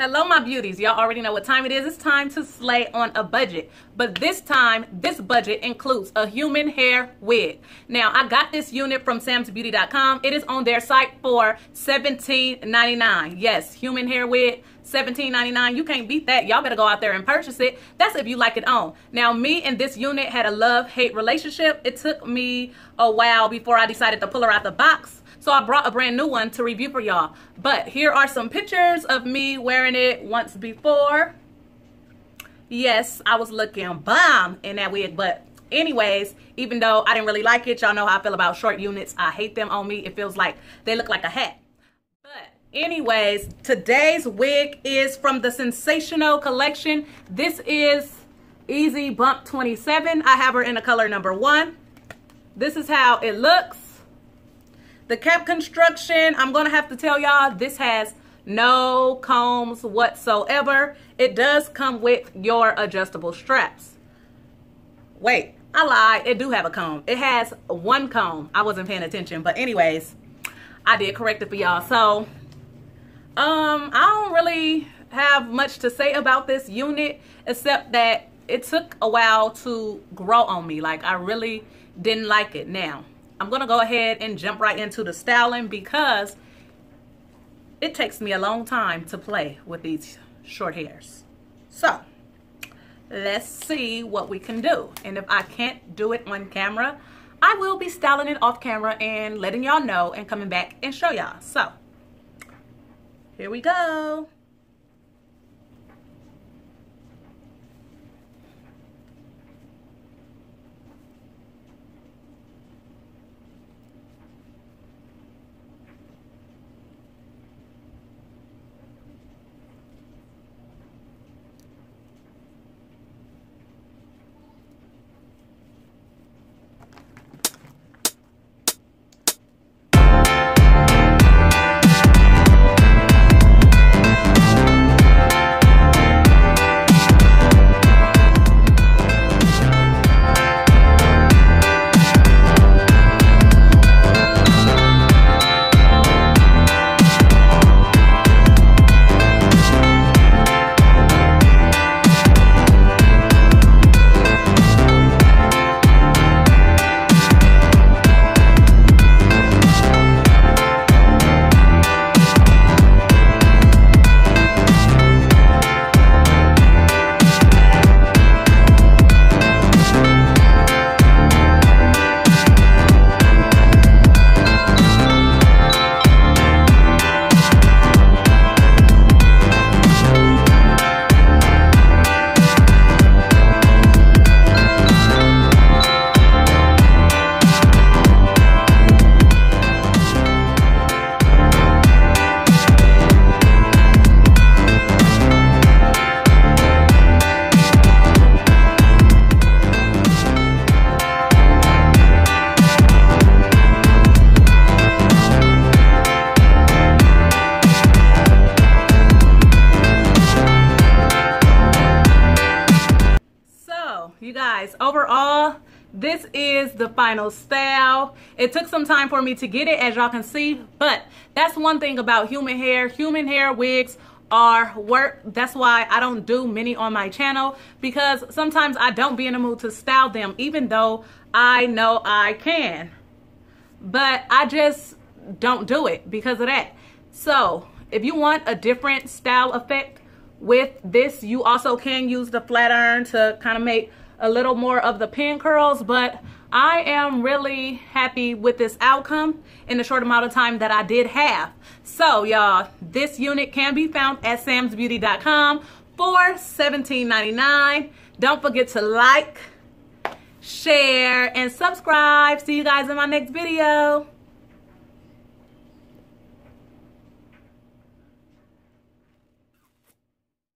Hello, my beauties. Y'all already know what time it is. It's time to slay on a budget. But this time, this budget includes a human hair wig. Now, I got this unit from samsbeauty.com. It is on their site for $17.99. Yes, human hair wig, $17.99. You can't beat that. Y'all better go out there and purchase it. That's if you like it on. Now, me and this unit had a love-hate relationship. It took me a while before I decided to pull her out the box so I brought a brand new one to review for y'all. But here are some pictures of me wearing it once before. Yes, I was looking bomb in that wig. But anyways, even though I didn't really like it, y'all know how I feel about short units. I hate them on me. It feels like they look like a hat. But anyways, today's wig is from the Sensationnel Collection. This is Easy Bump 27. I have her in a color number one. This is how it looks. The cap construction, I'm going to have to tell y'all, this has no combs whatsoever. It does come with your adjustable straps. Wait, I lied. It do have a comb. It has one comb. I wasn't paying attention. But anyways, I did correct it for y'all. So, um, I don't really have much to say about this unit except that it took a while to grow on me. Like, I really didn't like it. Now, I'm going to go ahead and jump right into the styling because it takes me a long time to play with these short hairs. So, let's see what we can do. And if I can't do it on camera, I will be styling it off camera and letting y'all know and coming back and show y'all. So, here we go. You guys. Overall this is the final style. It took some time for me to get it as y'all can see but that's one thing about human hair. Human hair wigs are work. That's why i don't do many on my channel because sometimes i don't be in the mood to style them even though i know i can. But i just don't do it because of that. So if you want a different style effect with this you also can use the flat iron to kind of make a little more of the pin curls, but I am really happy with this outcome in the short amount of time that I did have. So y'all, this unit can be found at samsbeauty.com for $17.99. Don't forget to like, share, and subscribe. See you guys in my next video.